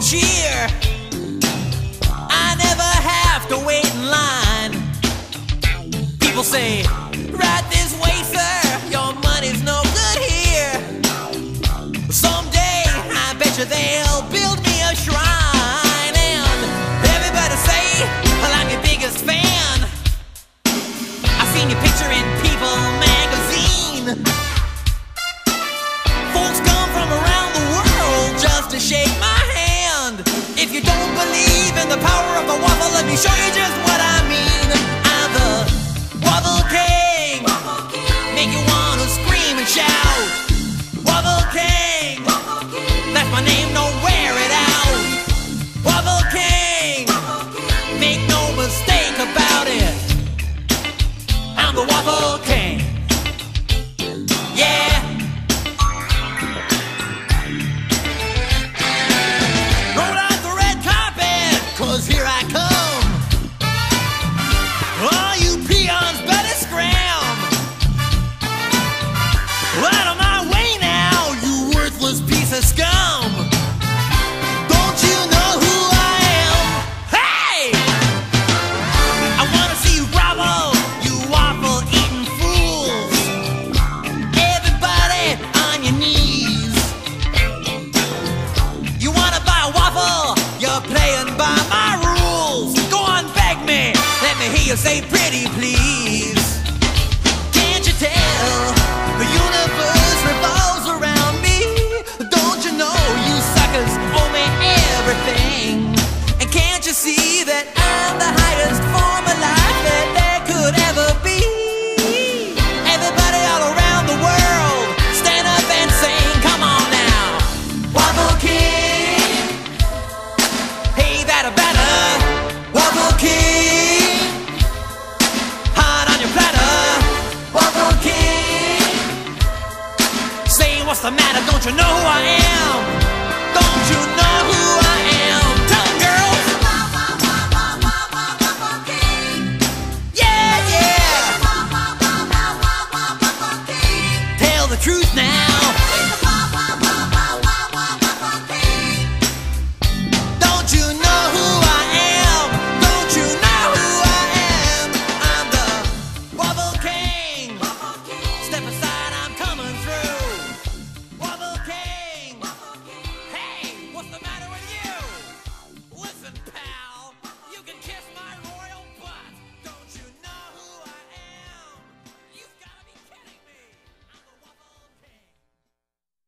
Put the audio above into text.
cheer. I never have to wait in line. People say, right this way, sir, your money's no good here. Someday, I bet you they the power of a waffle. Let me show you just what I mean. I'm the waffle king. Make you wanna scream and shout. Waffle king. That's my name, don't wear it out. Waffle king. Make no mistake about it. I'm the waffle king. you say pretty please. What's the matter? Don't you know who I am? Don't you know who I am?